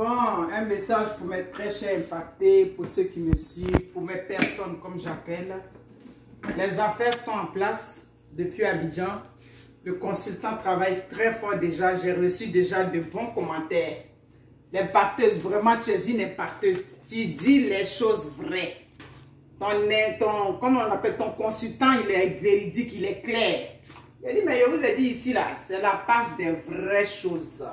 Bon, un message pour mes très chers impactés, pour ceux qui me suivent, pour mes personnes comme j'appelle. Les affaires sont en place depuis Abidjan. Le consultant travaille très fort déjà. J'ai reçu déjà de bons commentaires. L'impacteuse, vraiment, tu es une impacteuse. Tu dis les choses vraies. Ton, ton, comment on appelle ton consultant, il est véridique, il est clair. Il dit, mais je vous ai dit ici, là, c'est la page des vraies choses.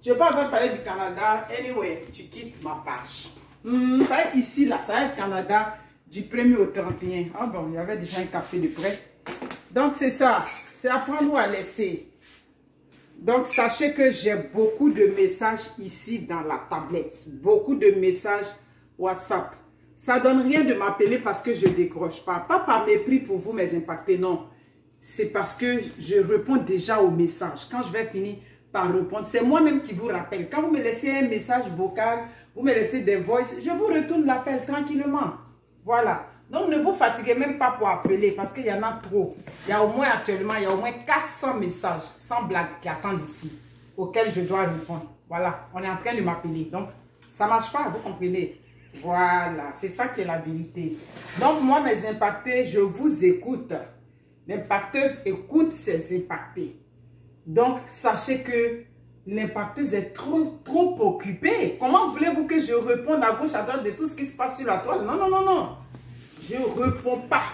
Tu veux pas parlé du Canada, anyway, tu quittes ma page. Hmm, ici, là, ça va être Canada du 1er au 31. Ah bon, il y avait déjà un café de près. Donc, c'est ça. C'est apprendre ou à laisser. Donc, sachez que j'ai beaucoup de messages ici dans la tablette. Beaucoup de messages WhatsApp. Ça donne rien de m'appeler parce que je décroche pas. Pas par mépris pour vous, mes impactés, non. C'est parce que je réponds déjà aux messages. Quand je vais finir par répondre, c'est moi-même qui vous rappelle. Quand vous me laissez un message vocal, vous me laissez des voices, je vous retourne l'appel tranquillement. Voilà. Donc, ne vous fatiguez même pas pour appeler parce qu'il y en a trop. Il y a au moins actuellement, il y a au moins 400 messages, sans blague, qui attendent ici, auxquels je dois répondre. Voilà, on est en train de m'appeler. Donc, ça ne marche pas, vous comprenez Voilà, c'est ça qui est la vérité. Donc, moi, mes impactés, je vous écoute. L'impacteuse écoute ses impactés. Donc, sachez que l'impacteuse est trop, trop occupée. Comment voulez-vous que je réponde à gauche, à droite de tout ce qui se passe sur la toile? Non, non, non, non. Je ne réponds pas.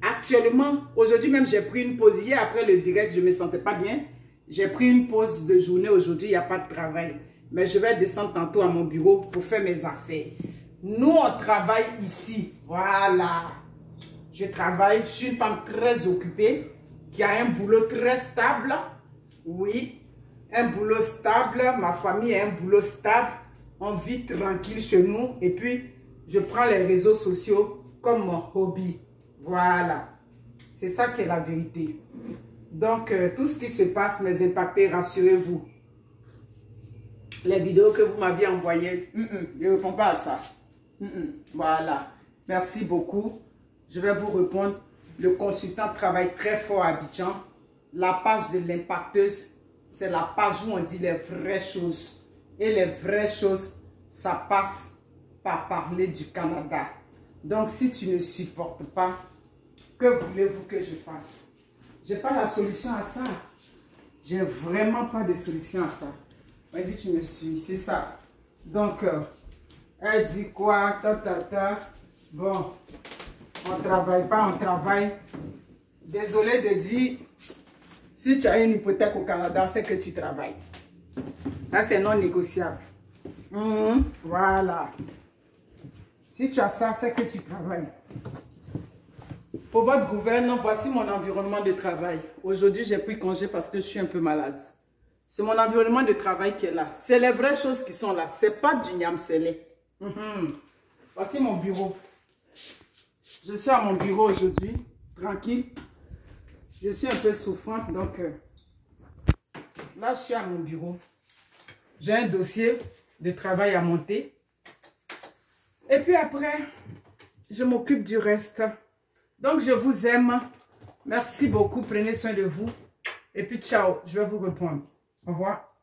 Actuellement, aujourd'hui même, j'ai pris une pause. Hier, après le direct, je ne me sentais pas bien. J'ai pris une pause de journée. Aujourd'hui, il n'y a pas de travail. Mais je vais descendre tantôt à mon bureau pour faire mes affaires. Nous, on travaille ici. Voilà. Je travaille. Je suis une femme très occupée qui a un boulot très stable. Oui, un boulot stable. Ma famille a un boulot stable. On vit tranquille chez nous. Et puis, je prends les réseaux sociaux comme mon hobby. Voilà. C'est ça qui est la vérité. Donc, euh, tout ce qui se passe, mes impactés, rassurez-vous. Les vidéos que vous m'aviez envoyées, je ne réponds pas à ça. voilà. Merci beaucoup. Je vais vous répondre. Le consultant travaille très fort à Abidjan. La page de l'impacteuse, c'est la page où on dit les vraies choses. Et les vraies choses, ça passe par parler du Canada. Donc, si tu ne supportes pas, que voulez-vous que je fasse? Je n'ai pas la solution à ça. J'ai vraiment pas de solution à ça. Elle dit, tu me suis, c'est ça. Donc, euh, elle dit quoi? Bon, on travaille pas, on travaille. Désolé de dire, si tu as une hypothèque au Canada, c'est que tu travailles. Ça, c'est non négociable. Hum, voilà. Si tu as ça, c'est que tu travailles. Pour votre gouvernement, voici mon environnement de travail. Aujourd'hui, j'ai pris congé parce que je suis un peu malade. C'est mon environnement de travail qui est là. C'est les vraies choses qui sont là. C'est pas du niam mm Voici mon bureau. Je suis à mon bureau aujourd'hui, tranquille. Je suis un peu souffrante, donc euh, là, je suis à mon bureau. J'ai un dossier de travail à monter. Et puis après, je m'occupe du reste. Donc, je vous aime. Merci beaucoup. Prenez soin de vous. Et puis, ciao. Je vais vous répondre. Au revoir.